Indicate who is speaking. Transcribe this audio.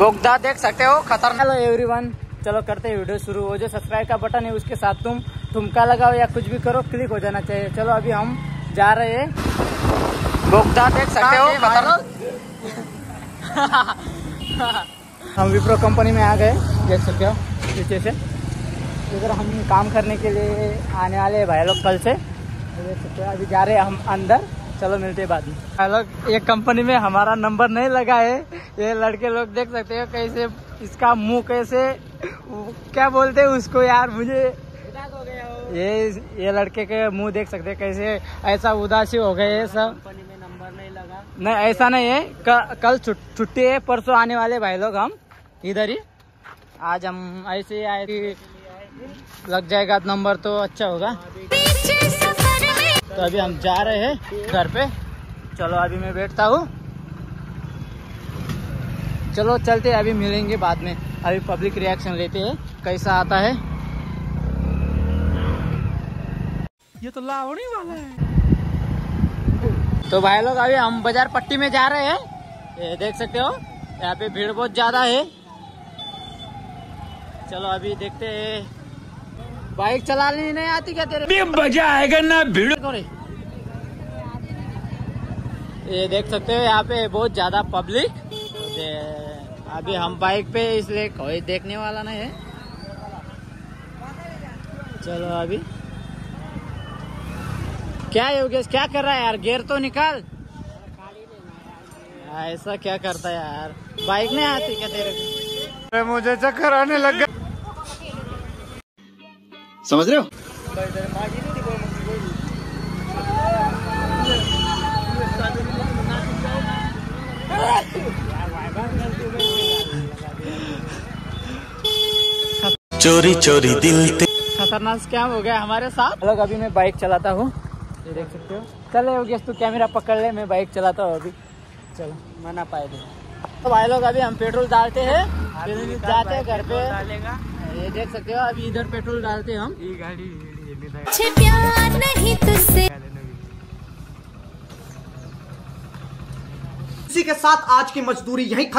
Speaker 1: बोगदा देख सकते हो खतरनाक। हेलो एवरीवन चलो करते हैं वीडियो शुरू। वो जो सब्सक्राइब का बटन है उसके साथ तुम ठुमका लगाओ या कुछ भी करो क्लिक हो जाना चाहिए। चलो अभी हम जा रहे हैं। बोगदा देख सकते हो खतरनाक। हम विप्रो कंपनी में आ गए। देख सकते हो। पीछे से। इधर हम काम करने के लिए आने वाले भाई लोग कल से। देख सकते हो अभी जा रहे हैं हम अंदर। चलो मिलते हैं बाद में। भाई लोग ये कंपनी में हमारा नंबर नहीं लगा है। ये लड़के लोग देख सकते हो कैसे इसका मुँह कैसे क्या बोलते हैं उसको यार मुझे। ये ये लड़के के मुँह देख सकते हैं कैसे ऐसा उदासी हो गए ये सब।
Speaker 2: कंपनी में नंबर नहीं लगा।
Speaker 1: नहीं ऐसा नहीं है। क, कल छुट्टी है परसों आने वाले भाई लोग हम। इधर ही। आज हम ऐसे ही आए कि लग जाएगा नंबर तो अच्छा होगा। तो अभी हम जा रहे हैं घर पे। चलो अभी मैं बैठता हूँ। चलो चलते अभी मिलेंगे बाद में। अभी पब्लिक रिएक्शन लेते हैं कैसा आता है।
Speaker 2: ये तो लावणी वाला है।
Speaker 1: तो भाई लोग अभी हम बाज़ार पट्टी में जा रहे हैं। ये देख सकते हो यहाँ पे भीड़ बहुत ज़्यादा है। चलो अभी देखते हैं। बाइक चलाने नहीं आती क्या तेरे?
Speaker 2: मज़ा आएगा ना भीड़
Speaker 1: ये देख सकते हो यहाँ पे बहुत ज़्यादा पब्लिक अभी हम बाइक पे इसलिए कोई देखने वाला नहीं है। चलो अभी। क्या योगेश क्या कर रहा है यार? गेयर तो निकाल। ऐसा क्या करता है यार? बाइक नहीं आती क्या तेरे को?
Speaker 2: मुझे चक्कर आने लग गया।
Speaker 3: समझ रहे हो? चोरी चोरी दिल
Speaker 1: खतरनाक स्कैम हो गया हमारे साथ। लोग अभी मैं बाइक चलाता हूँ। ये देख सकते हो। चले योगेश तू कैमरा पकड़ ले मैं बाइक चलाता हूँ अभी। चलो मना पाए दे तो भाई लोग अभी हम पेट्रोल डालते हैं। जाते हैं घर पे।
Speaker 2: डालेगा।
Speaker 1: ये देख सकते हो अभी इधर पेट्रोल डालते हैं हम।
Speaker 2: ये गाड़ी
Speaker 4: प्यार नहीं तुझसे।
Speaker 5: इसी के साथ आज की मजदूरी यही खत्म।